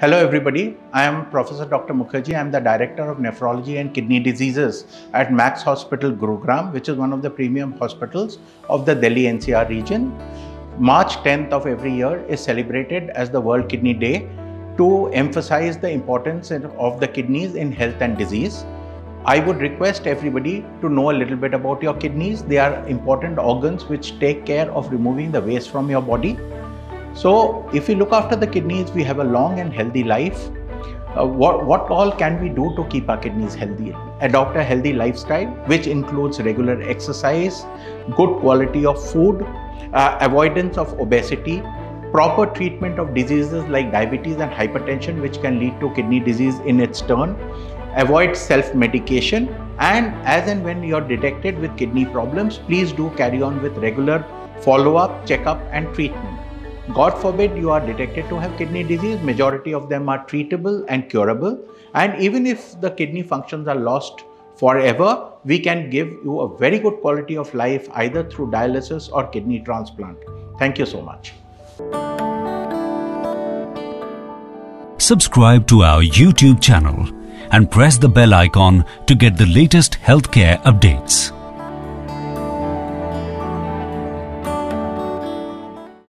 Hello everybody, I am Professor Dr. Mukherjee. I am the Director of Nephrology and Kidney Diseases at Max Hospital Gurugram, which is one of the premium hospitals of the Delhi NCR region. March 10th of every year is celebrated as the World Kidney Day to emphasize the importance of the kidneys in health and disease. I would request everybody to know a little bit about your kidneys. They are important organs which take care of removing the waste from your body. So, if we look after the kidneys, we have a long and healthy life. Uh, what, what all can we do to keep our kidneys healthy? Adopt a healthy lifestyle, which includes regular exercise, good quality of food, uh, avoidance of obesity, proper treatment of diseases like diabetes and hypertension, which can lead to kidney disease in its turn, avoid self medication, and as and when you're detected with kidney problems, please do carry on with regular follow up, checkup, and treatment. God forbid you are detected to have kidney disease, majority of them are treatable and curable. And even if the kidney functions are lost forever, we can give you a very good quality of life either through dialysis or kidney transplant. Thank you so much. Subscribe to our YouTube channel and press the bell icon to get the latest healthcare updates.